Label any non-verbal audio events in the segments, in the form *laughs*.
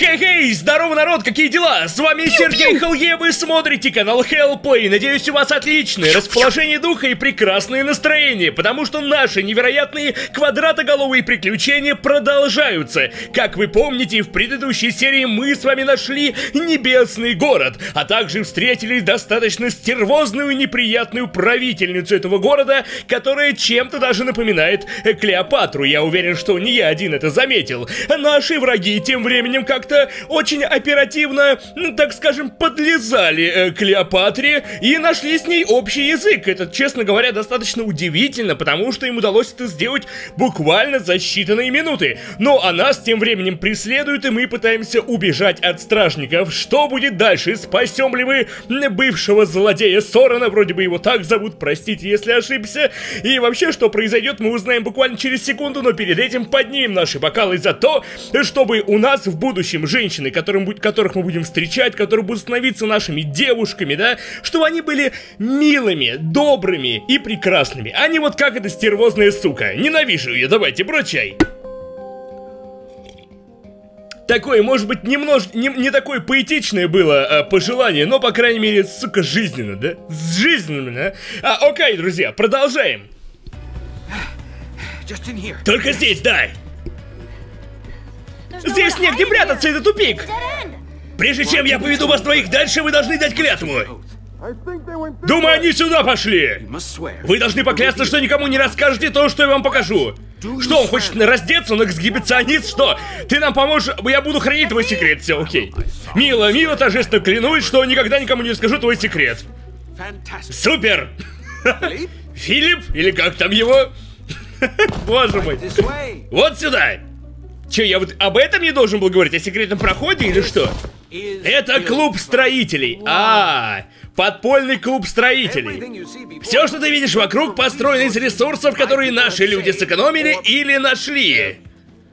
Хей-хей, здорово, народ, какие дела? С вами Сергей Хелге, вы смотрите канал Hellplay. Надеюсь, у вас отличное расположение духа и прекрасное настроение, потому что наши невероятные квадратоголовые приключения продолжаются. Как вы помните, в предыдущей серии мы с вами нашли небесный город, а также встретили достаточно стервозную и неприятную правительницу этого города, которая чем-то даже напоминает Клеопатру. Я уверен, что не я один это заметил. Наши враги тем временем как-то как-то очень оперативно, так скажем, подлезали э, Клеопатре и нашли с ней общий язык. Это, честно говоря, достаточно удивительно, потому что им удалось это сделать буквально за считанные минуты. Но а нас тем временем преследуют, и мы пытаемся убежать от стражников. Что будет дальше? Спасем ли мы бывшего злодея Сорона? Вроде бы его так зовут, простите, если ошибся. И вообще, что произойдет, мы узнаем буквально через секунду, но перед этим поднимем наши бокалы за то, чтобы у нас в будущем будущем женщины, которым, которых мы будем встречать, которые будут становиться нашими девушками, да, чтобы они были милыми, добрыми и прекрасными, а не вот как эта стервозная сука. Ненавижу ее, давайте, брочай. Такое, может быть, немножко, не, не такое поэтичное было а, пожелание, но, по крайней мере, сука, жизненно, да? Жизненно, да? А, окей, друзья, продолжаем. Только здесь, дай. Здесь негде прятаться, это тупик! Прежде чем я поведу вас двоих дальше, вы должны дать клятву. Думаю, они сюда пошли. Вы должны поклясться, что никому не расскажете то, что я вам покажу. Что, он хочет раздеться? Он эксгибиционист? Что? Ты нам поможешь? Я буду хранить твой секрет. Все, окей. Мило, мило, торжественно клянусь, что никогда никому не расскажу твой секрет. Супер! *laughs* Филипп? Или как там его? *laughs* Боже мой. Вот сюда! Че, я вот об этом не должен был говорить? О секретном проходе или что? Это клуб строителей. А, подпольный клуб строителей. Все, что ты видишь вокруг, построено из ресурсов, которые наши люди сэкономили или нашли.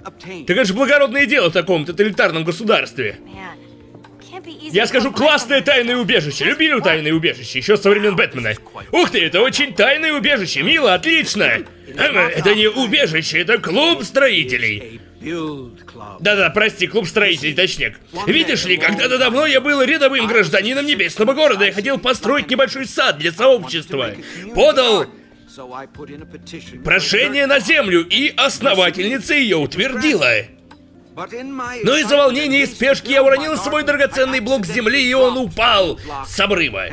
Так это же благородное дело в таком тоталитарном государстве. Я скажу, классное тайное убежище. Любили тайное убежище, еще со времен Бэтмена. Ух ты, это очень тайное убежище. Мило, отлично. Это не убежище, это клуб строителей. Да-да, прости, клуб строителей, точняк. Видишь ли, когда-то давно я был рядовым гражданином небесного города. Я хотел построить небольшой сад для сообщества. Подал прошение на землю, и основательница ее утвердила. Но из-за волнения и спешки я уронил свой драгоценный блок земли, и он упал с обрыва.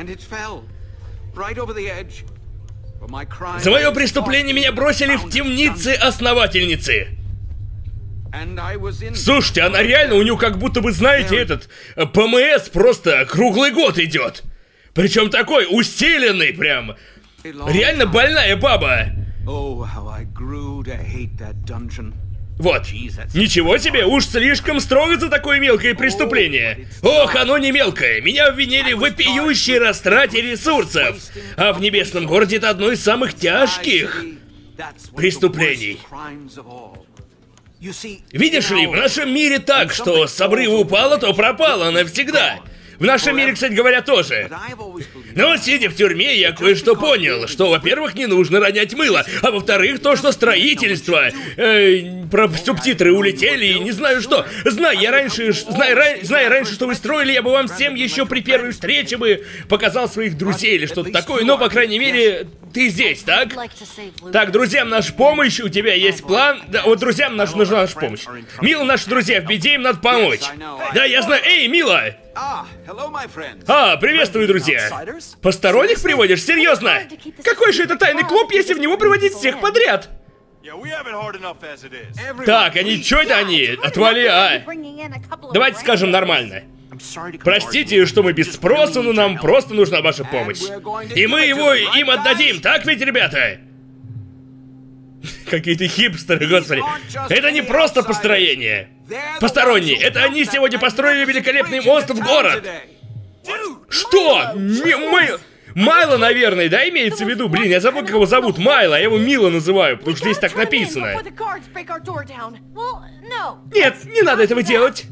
За мое преступление меня бросили в темнице основательницы. Слушайте, она реально, у нее как будто бы, знаете, этот э, ПМС просто круглый год идет. Причем такой усиленный прям. Реально больная баба. Oh, вот. Ничего себе, уж слишком строго за такое мелкое преступление. Ох, оно не мелкое. Меня обвинили в вопиющей растрате ресурсов. А в Небесном городе это одно из самых тяжких преступлений. Видишь ли, в нашем мире так, что с обрыва упала, то пропала навсегда. В нашем мире, кстати говоря, тоже. Но сидя в тюрьме, я кое-что понял, что, во-первых, не нужно ронять мыло, а во-вторых, то, что строительство, э, про субтитры улетели и не знаю что. Знай, я раньше, знай, ра, зная раньше, что вы строили, я бы вам всем еще при первой встрече бы показал своих друзей или что-то такое, но, по крайней мере, ты здесь, так? Так, друзьям наша помощь, у тебя есть план. Да, вот друзьям наша нужна наша помощь. Мила, наши друзья, в беде им надо помочь. Да, я знаю. Эй, Мила! А, приветствую, друзья. Посторонних приводишь? Серьезно? Какой же это тайный клуб, если в него приводить всех подряд? Так, они что это они? Отвали, а? Давайте скажем нормально. Простите, что мы без спроса, но нам просто нужна ваша помощь. И мы его им отдадим, так ведь, ребята? Какие-то хипстеры, господи. Это не просто построение. Посторонние. Это они сегодня построили великолепный мост в город. Что? Не, мы... Майло, наверное, да, имеется в виду? Блин, я забыл, как его зовут. Майло, я его Мило называю, потому что здесь так написано. Нет, не надо этого делать.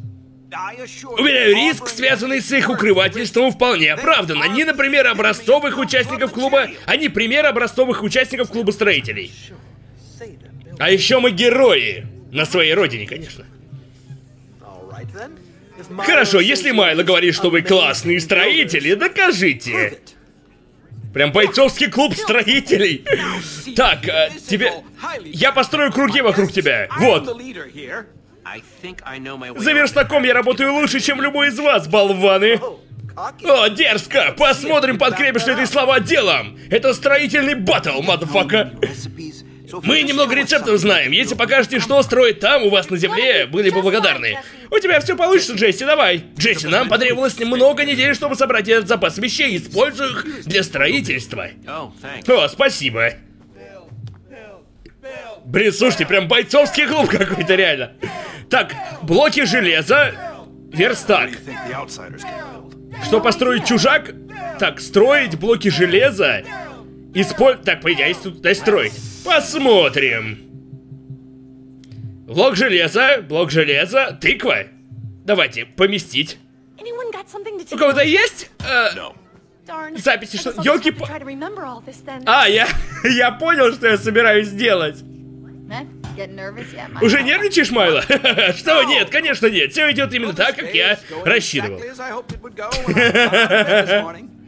Уверяю, риск, связанный с их укрывательством, вполне оправдан. Они, например, образцовых участников клуба... Они пример образцовых участников клуба строителей. А еще мы герои. На своей родине, конечно. Хорошо, если Майло говорит, что вы классные строители, докажите. Прям бойцовский клуб строителей. Так, э, тебе... Я построю круги вокруг тебя. Вот. За верстаком я работаю лучше, чем любой из вас, болваны. О, дерзко! Посмотрим, подкрепишь ли ты слова делом! Это строительный батл, мадфака! Мы немного рецептов знаем. Если покажете, что строить там у вас на земле, были бы благодарны. У тебя все получится, Джесси, давай. Джесси, нам потребовалось много недель, чтобы собрать этот запас вещей, используя их для строительства. О, спасибо. Блин, слушайте, прям бойцовский клуб какой-то реально. Так, блоки железа, верстак. Что построить чужак? Так, строить блоки железа. Использовать... Так, по идее, тут дай строить. Посмотрим. Блок железа, блок железа, тыква. Давайте, поместить. У кого-то есть? Э, записи, что... Ёлки... А, я... *laughs* я понял, что я собираюсь сделать. Уже нервничаешь, Майло? *laughs* Что? Нет, конечно нет. Все идет именно так, как я рассчитывал. *laughs*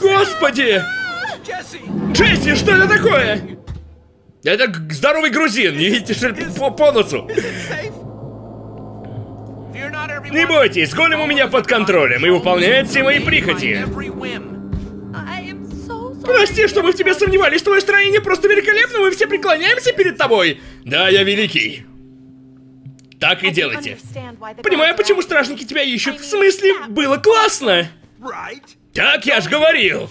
Господи! Джесси, что это такое? Это здоровый грузин, не видите, что по, по носу? Не бойтесь, голем у меня под контролем и выполняет все мои прихоти. Прости, что мы в тебе сомневались, твое строение просто великолепно, мы все преклоняемся перед тобой. Да, я великий. Так и делайте. Понимаю, почему стражники тебя ищут. В смысле, было классно. Так я ж говорил.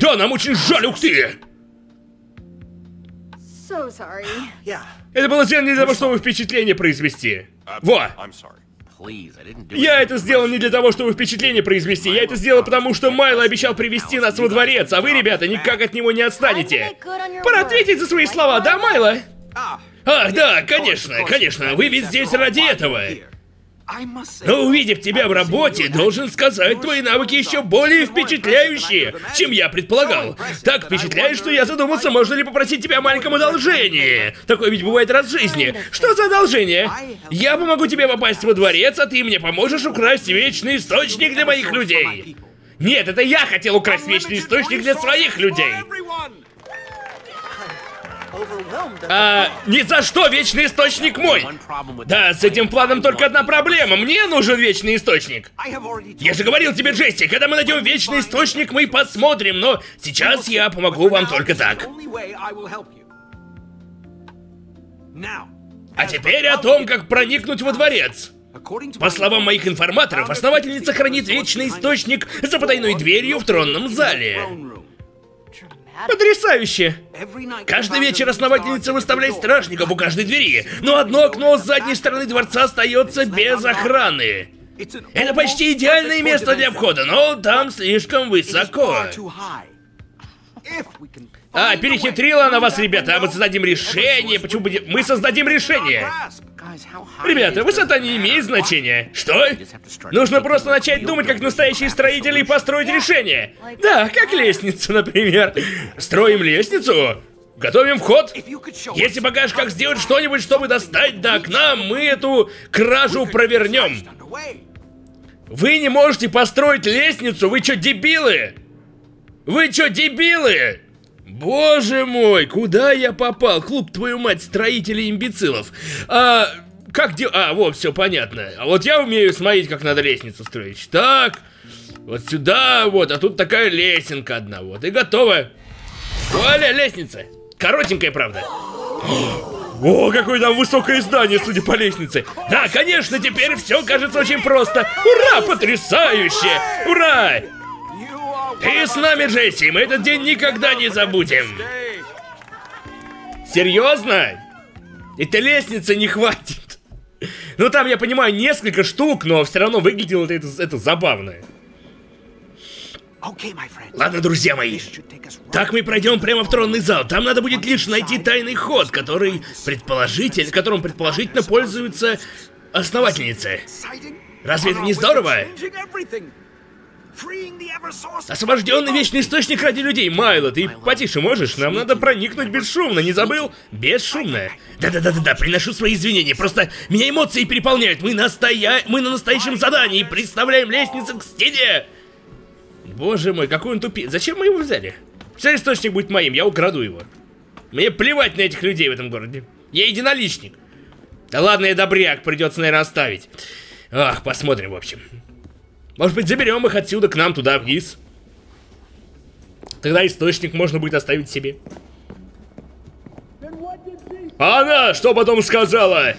Да, нам очень жаль, ух ты. *gasps* Это было сделано не для того, чтобы впечатление произвести. Во! Я это сделал не для того, чтобы впечатление произвести. Я это сделал потому, что Майло обещал привести нас во дворец, а вы, ребята, никак от него не отстанете. Пора ответить за свои слова, да, Майло? Ах, да, конечно, конечно, вы ведь здесь ради этого. Но увидев тебя в работе, должен сказать, твои навыки еще более впечатляющие, чем я предполагал. Так впечатляет, что я задумался, можно ли попросить тебя о маленьком одолжении. Такое ведь бывает раз в жизни. Что за одолжение? Я помогу тебе попасть во дворец, а ты мне поможешь украсть вечный источник для моих людей. Нет, это я хотел украсть вечный источник для своих людей. А, ни за что вечный источник мой! Да, с этим планом только одна проблема. Мне нужен вечный источник. Я же говорил тебе, Джесси, когда мы найдем вечный источник, мы посмотрим, но сейчас я помогу вам только так. А теперь о том, как проникнуть во дворец. По словам моих информаторов, основательница хранит вечный источник за потайной дверью в тронном зале. Потрясающе! Каждый вечер основательница выставляет стражников у каждой двери, но одно окно с задней стороны дворца остается без охраны. Это почти идеальное место для входа, но там слишком высоко. А, перехитрила она вас, ребята, а мы создадим решение. Почему бы... Мы создадим решение. Ребята, высота не имеет значения. Что? Нужно просто начать думать, как настоящие строители и построить решение. Да, как лестницу, например. Строим лестницу? Готовим вход? Если покажешь, как сделать что-нибудь, чтобы достать до окна, мы эту кражу провернем. Вы не можете построить лестницу? Вы что, дебилы? Вы что, дебилы? Боже мой, куда я попал? Клуб, твою мать, строителей имбецилов. А, как дел... А, вот, все понятно. А вот я умею смотреть, как надо лестницу строить. Так, вот сюда, вот, а тут такая лесенка одна, вот, и готово. Вуаля, лестница. Коротенькая, правда. О, какое там высокое здание, судя по лестнице. Да, конечно, теперь все кажется очень просто. Ура, потрясающе! Ура! Ты с нами, Джесси, мы этот день никогда не забудем. Серьезно? Этой лестницы не хватит. Ну там, я понимаю, несколько штук, но все равно выглядело это, это забавно. Ладно, друзья мои. Так мы пройдем прямо в тронный зал. Там надо будет лишь найти тайный ход, который предположитель, которым предположительно пользуются основательницы. Разве это не здорово? Освобожденный вечный источник ради людей. Майло, ты потише можешь? Нам надо проникнуть бесшумно, не забыл? Бесшумно. Да-да-да-да-да, приношу свои извинения. Просто меня эмоции переполняют. Мы настоя... Мы на настоящем задании. Представляем лестницу к стене. Боже мой, какой он тупик. Зачем мы его взяли? Все источник будет моим, я украду его. Мне плевать на этих людей в этом городе. Я единоличник. Да ладно, я добряк, придется, наверное, оставить. Ах, посмотрим, в общем. Может быть, заберем их отсюда к нам туда вниз. Тогда источник можно будет оставить себе. А она что потом сказала?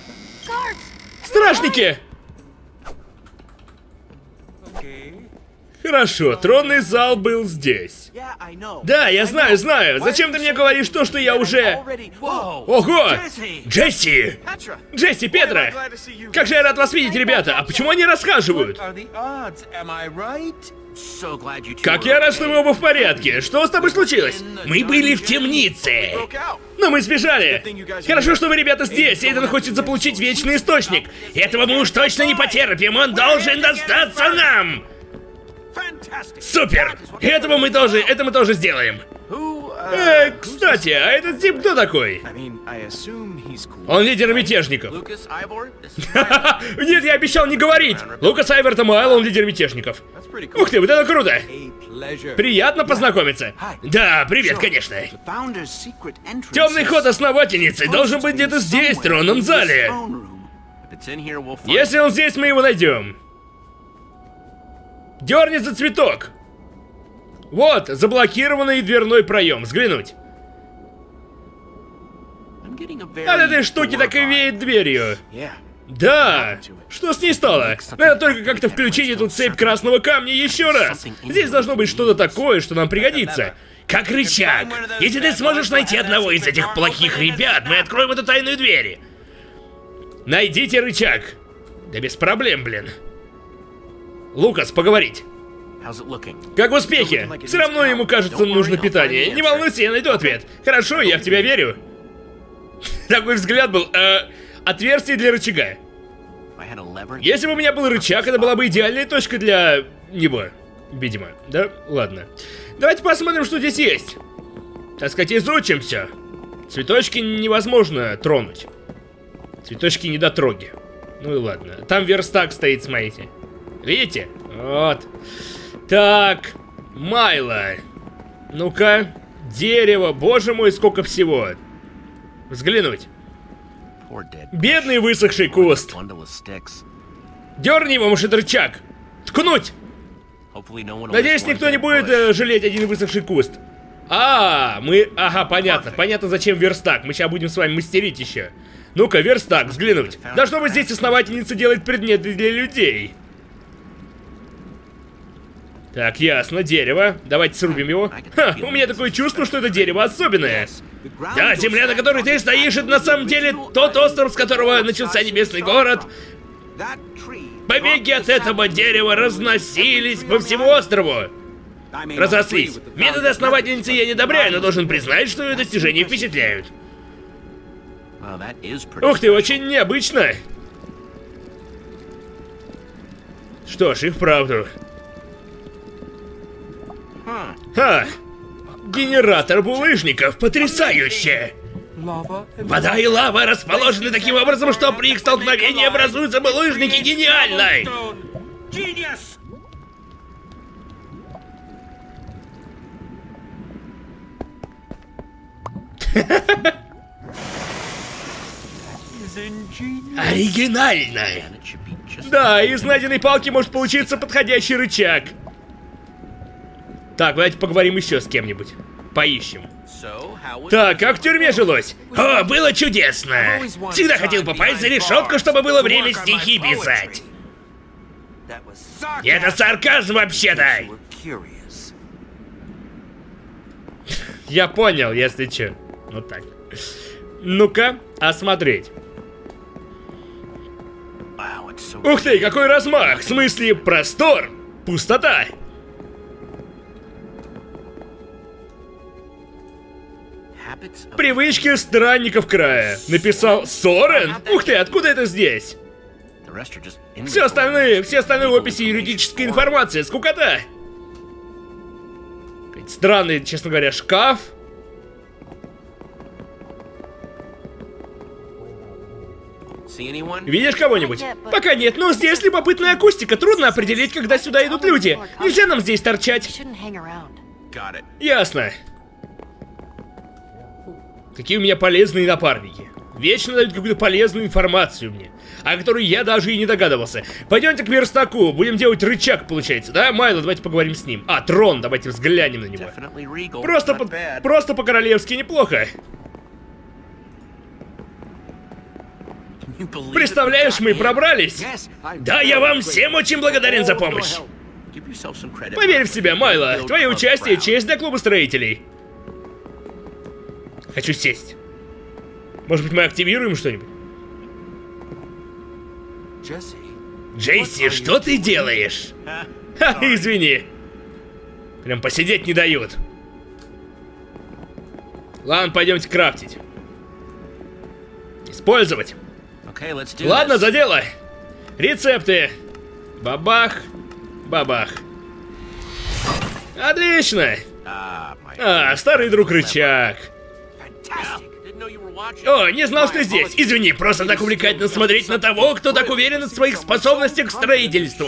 Стражники! Хорошо, тронный зал был здесь. Да, я знаю, знаю. Зачем ты мне говоришь то, что я уже... Ого! Джесси! Джесси, Петра! Как же я рад вас видеть, ребята! А почему они расхаживают? Как я рад, что мы оба в порядке. Что с тобой случилось? Мы были в темнице. Но мы сбежали. Хорошо, что вы, ребята, здесь. Эйден хочет заполучить вечный источник. Этого мы уж точно не потерпим. Он должен достаться нам. Супер! Этого мы тоже, это мы тоже сделаем. Э, кстати, а этот тип кто такой? Он лидер мятежников. *laughs* Нет, я обещал не говорить. Лукас Айверт Майл, он лидер мятежников. Ух ты, вот это круто. Приятно познакомиться. Да, привет, конечно. Темный ход основательницы должен быть где-то здесь, в тронном зале. Если он здесь, мы его найдем. Дерни за цветок! Вот, заблокированный дверной проем. Взглянуть. От этой штуки так и веет дверью. Да, что с ней стало? Надо только как-то включить эту цепь красного камня еще раз. Здесь должно быть что-то такое, что нам пригодится. Как рычаг. Если ты сможешь найти одного из этих плохих ребят, мы откроем эту тайную дверь. Найдите рычаг. Да без проблем, блин. Лукас, поговорить. Как успехи? Все равно ему кажется нужно питание. Не волнуйся, я найду ответ. Хорошо, я в тебя верю. *laughs* Такой взгляд был. Э, отверстие для рычага. Если бы у меня был рычаг, это была бы идеальная точка для него. Видимо, да? Ладно. Давайте посмотрим, что здесь есть. Так сказать, изучим все. Цветочки невозможно тронуть. Цветочки недотроги. Ну и ладно. Там верстак стоит, смотрите. Видите? Вот. Так, Майло. Ну-ка, дерево, боже мой, сколько всего. Взглянуть. Бедный высохший куст. Дерни его, может, рычаг. Ткнуть! Надеюсь, никто не будет э, жалеть один высохший куст. А, мы... Ага, понятно. Понятно, зачем верстак. Мы сейчас будем с вами мастерить еще. Ну-ка, верстак, взглянуть. Должно быть, здесь основательница делает предметы для людей. Так, ясно, дерево. Давайте срубим его. Ха, у меня такое чувство, что это дерево особенное. Да, земля, на которой ты стоишь, это на самом деле тот остров, с которого начался небесный город. Побеги от этого дерева разносились по всему острову. Разослись. Методы основательницы я не одобряю, но должен признать, что ее достижения впечатляют. Ух ты, очень необычно. Что ж, и вправду. Ха! Генератор булыжников, потрясающе! Вода и лава расположены таким образом, что при их столкновении образуются булыжники. Гениально! Оригинально! Да, из найденной палки может получиться подходящий рычаг. Так, давайте поговорим еще с кем-нибудь. Поищем. Так, как в тюрьме жилось? О, было чудесно! Всегда хотел попасть за решетку, чтобы было время стихи писать. Это сарказм вообще-то! Я понял, если что. Вот так. Ну-ка, осмотреть. Ух ты, какой размах! В смысле, простор! Пустота! Привычки странников края. Написал Сорен? Ух ты, откуда это здесь? Все остальные, все остальные описи юридической информации, скукота. Странный, честно говоря, шкаф. Видишь кого-нибудь? Пока нет, но здесь любопытная акустика. Трудно определить, когда сюда идут люди. Нельзя нам здесь торчать. Ясно. Какие у меня полезные напарники. Вечно дают какую-то полезную информацию мне, о которой я даже и не догадывался. Пойдемте к верстаку, будем делать рычаг, получается, да? Майло, давайте поговорим с ним. А, трон, давайте взглянем на него. Просто, по, просто по-королевски неплохо. Представляешь, мы пробрались. Да, я вам всем очень благодарен за помощь. Поверь в себя, Майло. Твое участие — честь для клуба строителей. Хочу сесть. Может быть, мы активируем что-нибудь? Джесси, что ты делаешь? Ха, извини. Прям посидеть не дают. Ладно, пойдемте крафтить. Использовать. Ладно, за дело. Рецепты. Бабах. Бабах. Отлично. А, старый друг рычаг. О, не знал, что здесь. Извини, просто так увлекательно смотреть на того, кто так уверен в своих способностях к строительству.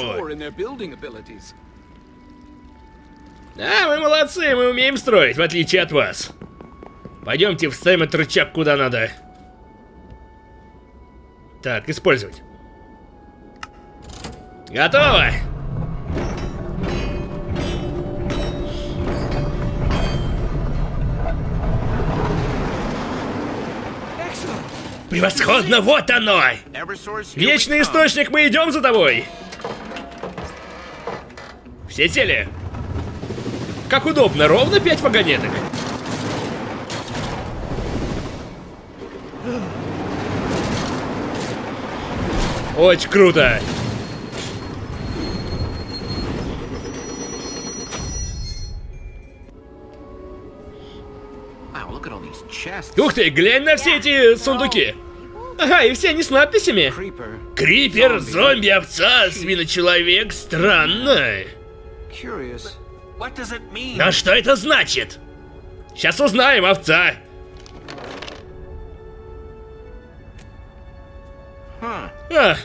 Да, мы молодцы, мы умеем строить, в отличие от вас. Пойдемте вставим этот рычаг куда надо. Так, использовать. Готово! Превосходно, вот оно! Вечный источник, мы идем за тобой! Все сели? Как удобно, ровно пять вагонеток. Очень круто! Ух ты, глянь на все эти сундуки. Ага, и все они с надписями. Крипер, зомби, овца, свиночеловек, странно. Но что это значит? Сейчас узнаем, овца. А,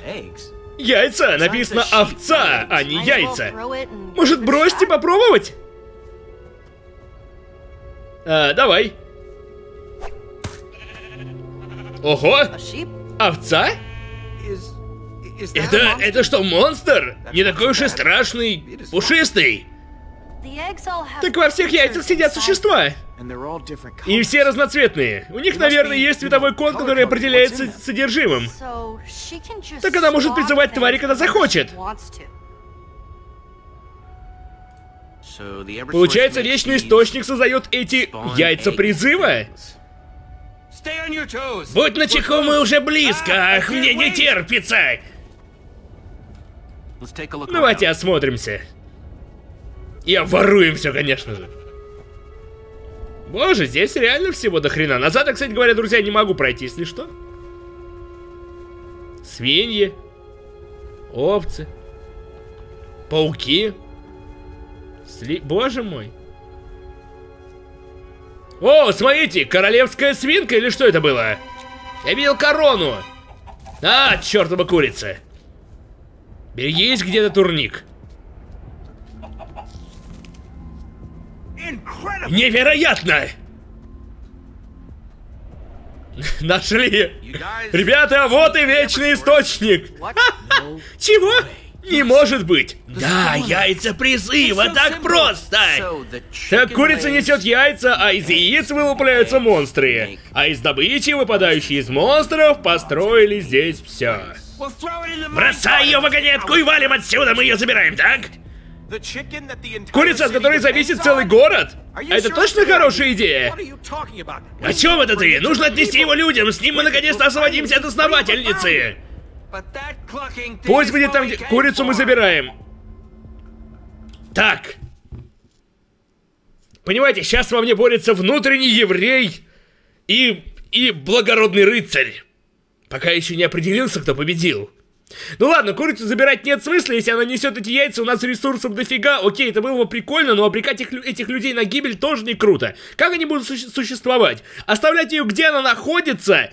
яйца, написано овца, а не яйца. Может, бросьте попробовать? А, давай. Ого! Овца? Это, это что, монстр? Не такой уж и страшный, пушистый. Так во всех яйцах сидят существа. И все разноцветные. У них, наверное, есть цветовой код, который определяется содержимым. Так она может призывать твари, когда захочет. Получается, Вечный Источник создает эти яйца призыва? Будь начеку, мы уже близко, ах, мне не терпится! Давайте осмотримся. И обворуем все, конечно же. Боже, здесь реально всего до хрена. Назад, кстати говоря, друзья, не могу пройти, если что. Свиньи. Овцы. Пауки. Сли... Боже мой. О, смотрите, королевская свинка или что это было? Я видел корону. А, чертова курица. Берегись где-то турник. Невероятно! *laughs* Нашли! Ребята, вот и вечный источник! Чего? Не может быть! Да, яйца призыва, так просто! Так курица несет яйца, а из яиц вылупляются монстры. А из добычи, выпадающей из монстров, построили здесь все. Бросай ее в вагонетку и валим отсюда, мы ее забираем, так? Курица, от которой зависит целый город? А это точно хорошая идея? О чем это ты? Нужно отнести его людям, с ним мы наконец-то освободимся от основательницы! Пусть будет там, где... Курицу мы забираем. Так. Понимаете, сейчас во мне борется внутренний еврей и... и благородный рыцарь. Пока еще не определился, кто победил. Ну ладно, курицу забирать нет смысла, если она несет эти яйца, у нас ресурсов дофига. Окей, это было бы прикольно, но обрекать их, этих людей на гибель тоже не круто. Как они будут суще существовать? Оставлять ее где она находится?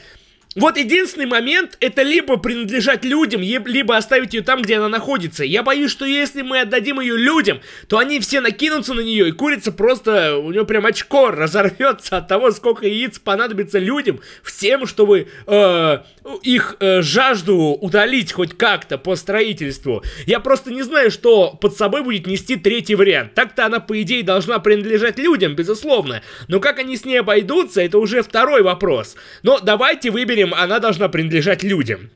Вот единственный момент, это либо принадлежать людям, либо оставить ее там, где она находится. Я боюсь, что если мы отдадим ее людям, то они все накинутся на нее, и курица просто, у нее прям очко разорвется от того, сколько яиц понадобится людям, всем, чтобы э, их э, жажду удалить хоть как-то по строительству. Я просто не знаю, что под собой будет нести третий вариант. Так-то она, по идее, должна принадлежать людям, безусловно. Но как они с ней обойдутся, это уже второй вопрос. Но давайте выберем выберем, она должна принадлежать людям.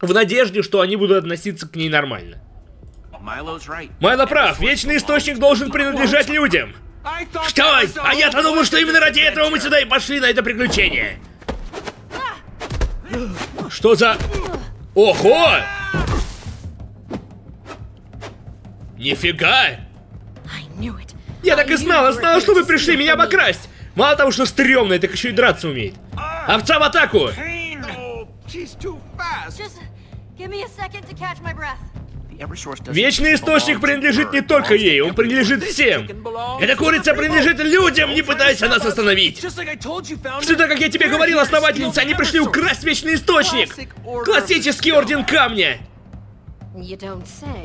В надежде, что они будут относиться к ней нормально. Майло прав, вечный источник должен принадлежать людям. Что? А я-то думал, что именно ради этого мы сюда и пошли на это приключение. Что за... Ого! Нифига! Я так и знала, знала, что вы пришли меня обокрасть! Мало того, что стрёмная, так еще и драться умеет. Овца в атаку! Вечный источник принадлежит не только ей, он принадлежит всем. Эта курица принадлежит людям, не пытайся нас остановить. Все так, как я тебе говорил, основательница, они пришли украсть Вечный Источник. Классический Орден Камня.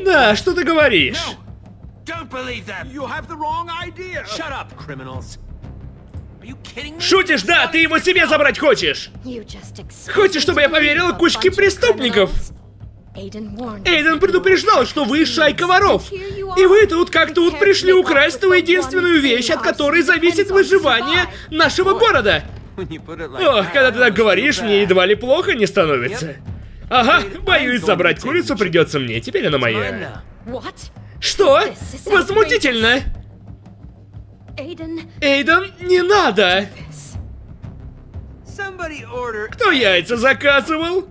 Да, что ты говоришь? Шутишь, да? Ты его себе забрать хочешь? Хочешь, чтобы я поверила кучке преступников? Эйден предупреждал, что вы шайка воров. И вы тут как тут пришли украсть ту единственную вещь, от которой зависит выживание нашего города. *laughs* Ох, когда ты так говоришь, мне едва ли плохо не становится. Ага, боюсь, забрать курицу придется мне, теперь она моя. Что? Возмутительно! Эйден, не надо! Кто яйца заказывал?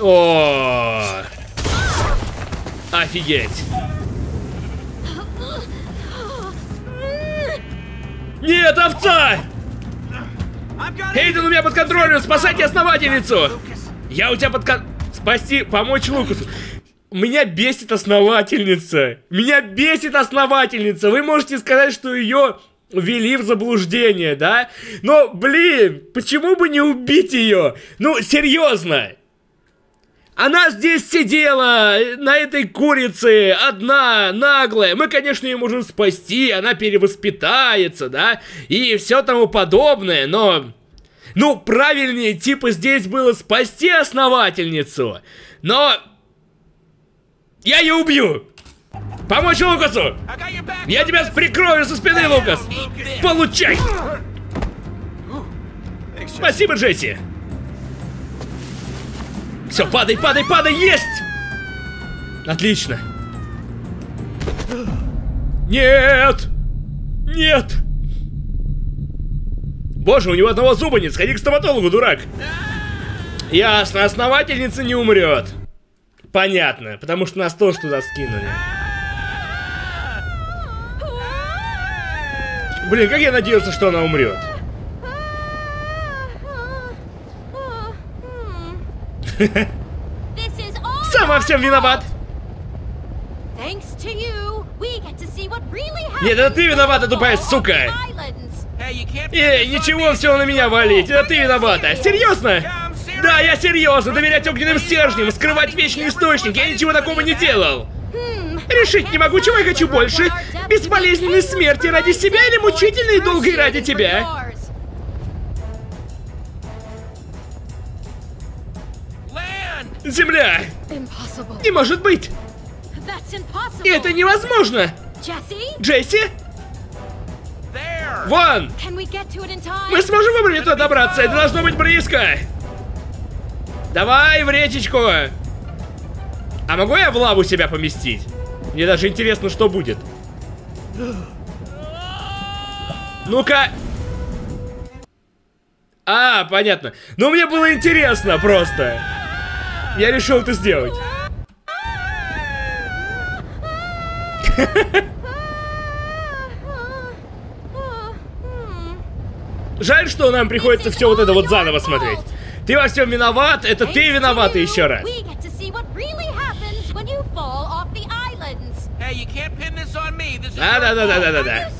О, офигеть! Нет, овца! Эйден у меня под контролем, спасайте основательницу! Я у тебя под кон... Спасти, помочь Лукасу. Меня бесит основательница. Меня бесит основательница. Вы можете сказать, что ее ввели в заблуждение, да? Но, блин, почему бы не убить ее? Ну, серьезно. Она здесь сидела, на этой курице, одна, наглая. Мы, конечно, ее можем спасти, она перевоспитается, да? И все тому подобное, но... Ну, правильнее, типа, здесь было спасти основательницу. Но я ее убью! Помочь Лукасу! Я тебя прикрою со спины, Лукас! Получай! Спасибо, Джесси! Все, падай, падай, падай, есть! Отлично. Нет! Нет! Боже, у него одного зуба нет, сходи к стоматологу, дурак! Ясно, основательница не умрет. Понятно, потому что нас тоже туда скинули. Блин, как я надеялся, что она умрет. Сам во всем виноват. Нет, это ты виновата, тупая сука. Эй, ничего, все на меня валить. Это ты виновата. Серьезно? Да, я серьезно, доверять огненным стержням, скрывать вечный источник, я ничего такого не делал. Решить не могу, чего я хочу больше. Безболезненной смерти ради себя или мучительной и долгой ради тебя? Земля! Не может быть! Это невозможно! Джесси? Вон! Мы сможем вовремя туда добраться, это должно быть близко! Давай в речечку! А могу я в лаву себя поместить? Мне даже интересно, что будет. Ну-ка! А, понятно. Ну, мне было интересно просто. Я решил это сделать. Жаль, что нам приходится все вот это вот заново смотреть. Ты во всем виноват, это ты Thanks to виноват you, еще раз. Да, да, да, да, да, да, да.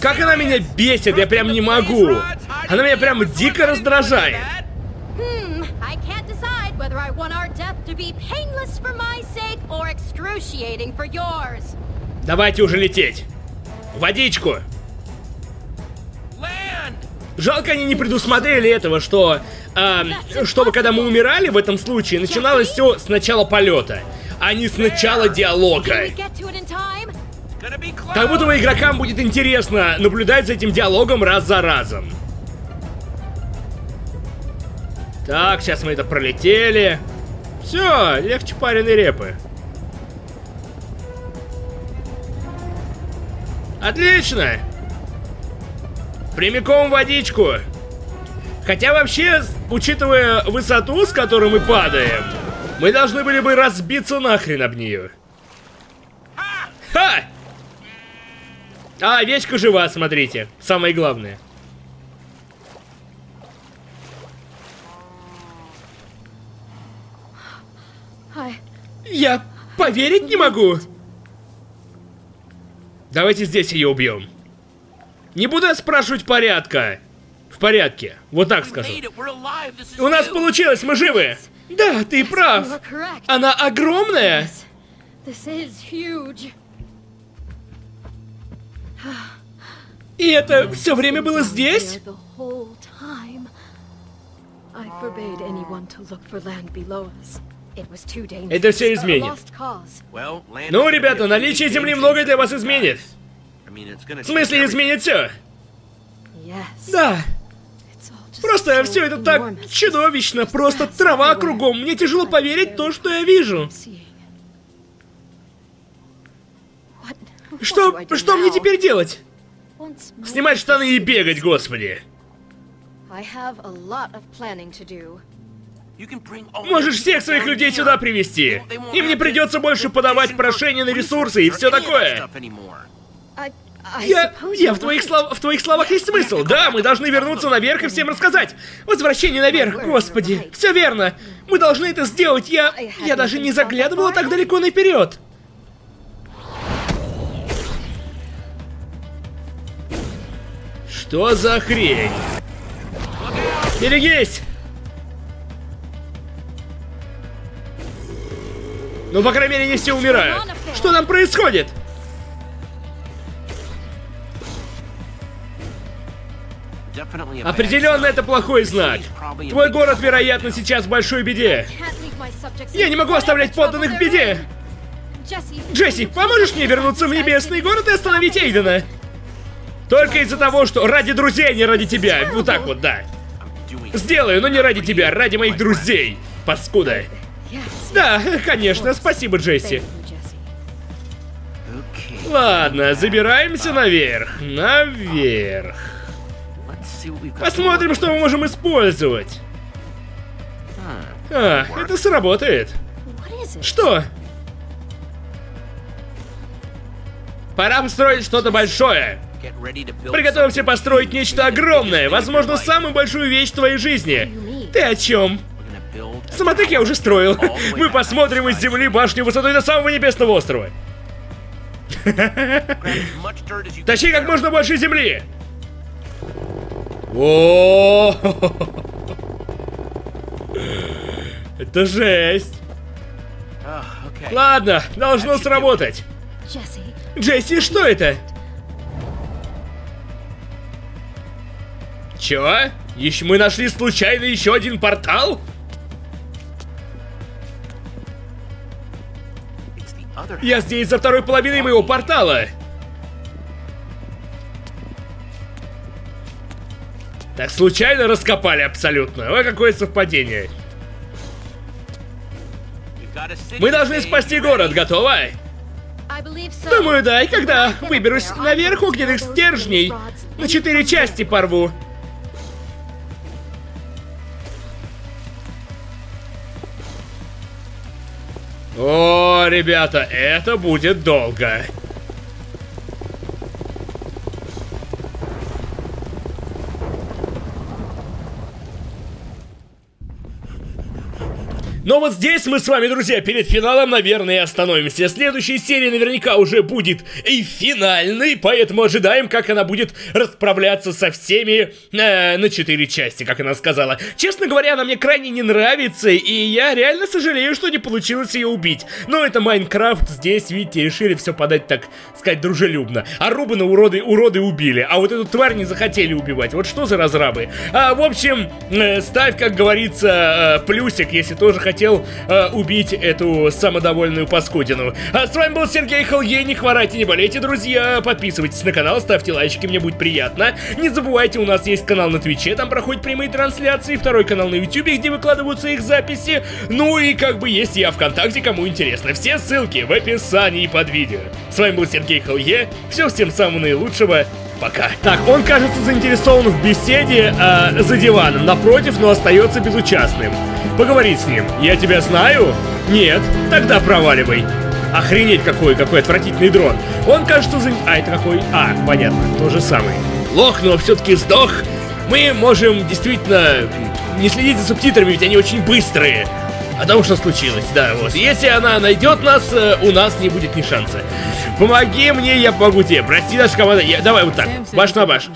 Как она меня бесит, я прям не могу. Она меня прям дико раздражает. Hmm, I can't decide Жалко, они не предусмотрели этого, что... а, чтобы когда мы умирали в этом случае, начиналось все с начала полета, а не с начала диалога. Как будто бы игрокам будет интересно наблюдать за этим диалогом раз за разом. Так, сейчас мы это пролетели. Все, легче пареной репы. Отлично! Прямиком в водичку. Хотя вообще, учитывая высоту, с которой мы падаем, мы должны были бы разбиться нахрен об нее. Ха! А, овечка жива, смотрите. Самое главное. Я поверить не могу. Давайте здесь ее убьем. Не буду спрашивать порядка. В порядке. Вот так скажу. У нас получилось, мы живы. Да, ты прав. Она огромная. И это все время было здесь? Это все изменит. Ну, ребята, наличие Земли многое для вас изменит. В смысле изменит все? Да. Просто все это так чудовищно. Просто трава кругом. Мне тяжело поверить в то, что я вижу. Что, что мне теперь делать? Снимать штаны и бегать, господи. Можешь всех своих людей сюда привести. Им не придется больше подавать for прошение на ресурсы и все такое. Я, я в твоих, слов, в твоих словах есть смысл. Да, мы должны вернуться наверх и всем рассказать. Возвращение наверх, господи. Все верно. Мы должны это сделать. Я, я даже не заглядывала так далеко наперед. Что за хрень? Берегись! Ну, по крайней мере, не все умирают. Что там происходит? Определенно это плохой знак. Твой город, вероятно, сейчас в большой беде. Я не могу оставлять подданных в беде. Джесси, поможешь мне вернуться в небесный город и остановить Эйдена? Только из-за того, что ради друзей, а не ради тебя. Вот так вот, да. Сделаю, но не ради тебя, ради моих друзей. Паскуда. Да, конечно, спасибо, Джесси. Ладно, забираемся наверх. Наверх. Посмотрим, что мы можем использовать. А, это сработает. Что? Пора построить что-то большое. Приготовься something построить нечто огромное, возможно, самую большую вещь в твоей жизни. Ты о чем? Смотри, я уже строил. Мы посмотрим из земли башню высотой до самого небесного острова. Тащи как можно больше земли. О, это жесть. Okay. Ладно, должно сработать. Джесси, что это? Чё? Еще мы нашли случайно еще один портал? Я здесь за второй половиной моего портала. Так случайно раскопали абсолютно. Ой, какое совпадение. Мы должны спасти город, so. Думаю, да, и когда выберусь наверх огненных стержней, на четыре части порву. О, ребята, это будет долго. Но вот здесь мы с вами, друзья, перед финалом, наверное, остановимся. Следующая серия наверняка уже будет и финальной, поэтому ожидаем, как она будет расправляться со всеми э, на четыре части, как она сказала. Честно говоря, она мне крайне не нравится, и я реально сожалею, что не получилось ее убить. Но это Майнкрафт, здесь, видите, решили все подать, так сказать, дружелюбно. А Рубана уроды, уроды убили, а вот эту тварь не захотели убивать. Вот что за разрабы? А, в общем, э, ставь, как говорится, э, плюсик, если тоже хотел э, убить эту самодовольную паскудину. А с вами был Сергей Холе, не хворайте, не болейте, друзья. Подписывайтесь на канал, ставьте лайчики, мне будет приятно. Не забывайте, у нас есть канал на Твиче, там проходят прямые трансляции, второй канал на Ютубе, где выкладываются их записи. Ну и как бы есть я ВКонтакте, кому интересно. Все ссылки в описании под видео. С вами был Сергей Холе, все всем самого наилучшего, пока. Так, он кажется заинтересован в беседе э, за диваном, напротив, но остается безучастным. Поговори с ним. Я тебя знаю? Нет? Тогда проваливай. Охренеть какой, какой отвратительный дрон. Он кажется за... А, это какой? А, понятно, то же самое. Лох, но все-таки сдох. Мы можем действительно не следить за субтитрами, ведь они очень быстрые. О том, что случилось, да, вот. Если она найдет нас, э, у нас не будет ни шанса. Помоги мне, я помогу тебе. Прости, наша команда. Я... Давай вот так. Баш на баш.